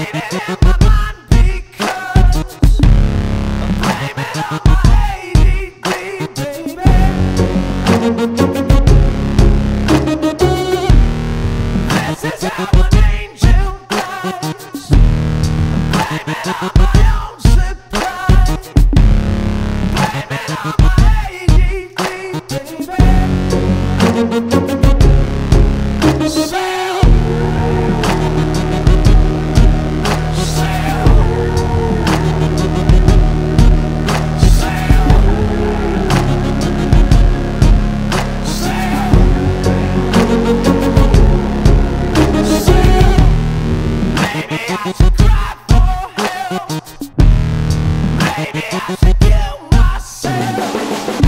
it down. Maybe I should kill myself.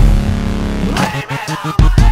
Maybe I